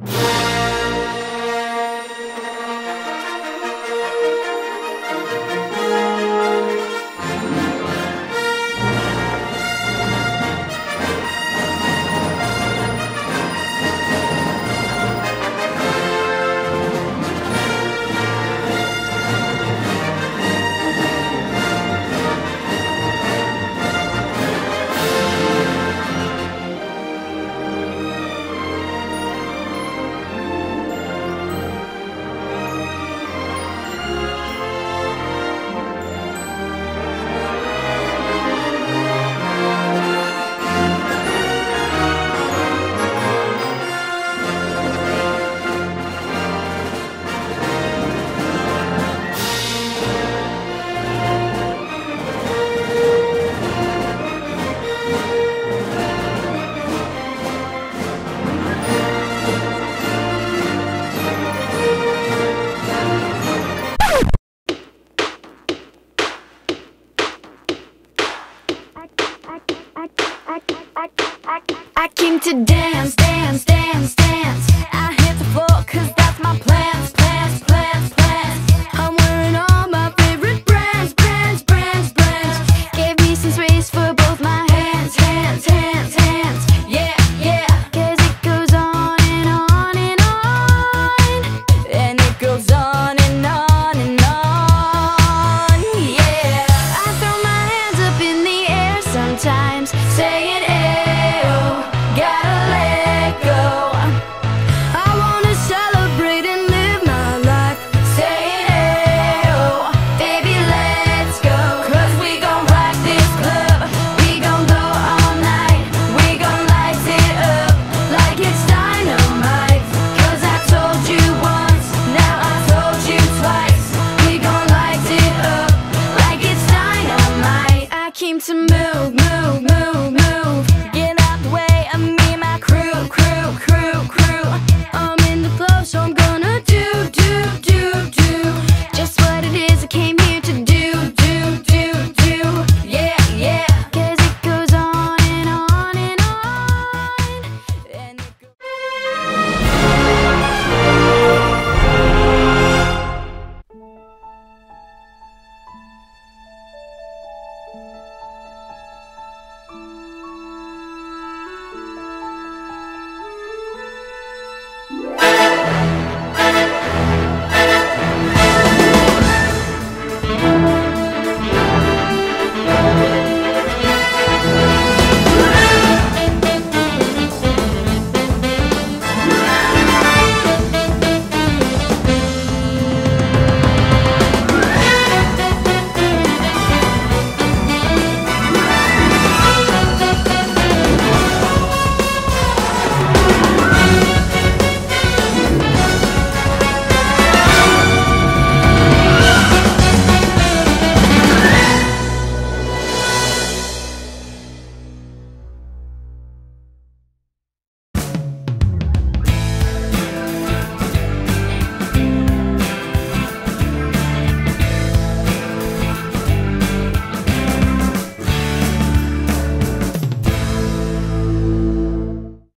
I came to dance, dance, dance,